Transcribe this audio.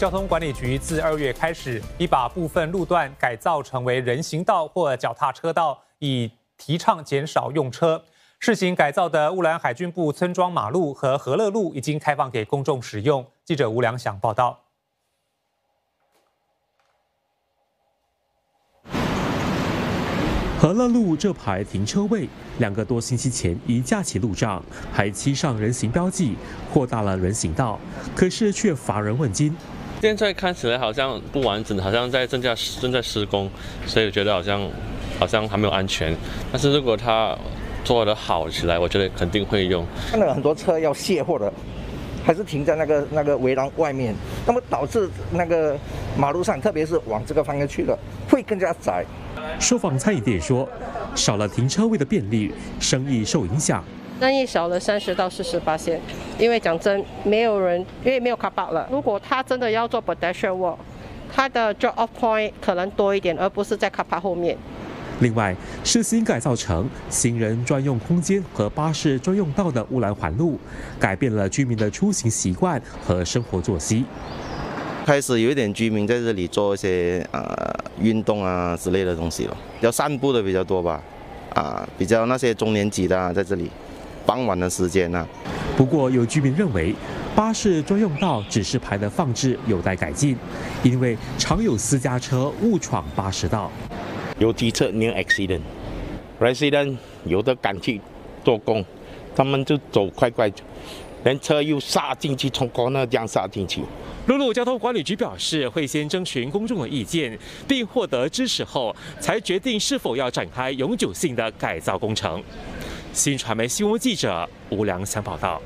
交通管理局自二月开始，已把部分路段改造成为人行道或脚踏车道，以提倡减少用车。试行改造的乌兰海军部村庄马路和和乐路已经开放给公众使用。记者吴良祥报道。和乐路这排停车位，两个多星期前已架起路障，还漆上人行标记，扩大了人行道，可是却乏人问津。现在看起来好像不完整，好像在正在正在施工，所以我觉得好像好像还没有安全。但是如果它做得好起来，我觉得肯定会用。看到很多车要卸货的，还是停在那个那个围栏外面，那么导致那个马路上，特别是往这个方向去的，会更加窄。受访餐饮店说，少了停车位的便利，生意受影响。生意少了三十到四十八线，因为讲真，没有人，因为没有卡巴了。如果他真的要做 pedestrian walk，他的 drop off point 可能多一点，而不是在卡巴后面。另外，是新改造成行人专用空间和巴士专用道的乌兰环路，改变了居民的出行习惯和生活作息。开始有一点居民在这里做一些呃运动啊之类的东西了，要散步的比较多吧，啊，比较那些中年级的在这里，傍晚的时间呢。不过有居民认为，巴士专用道指示牌的放置有待改进，因为常有私家车误闯巴士道。有机车 near accident，resident 有的赶去做工，他们就走快快，连车又刹进去，从国内这样刹进去。陆路交通管理局表示，会先征询公众的意见，并获得支持后，才决定是否要展开永久性的改造工程。新传媒新闻记者吴良祥报道。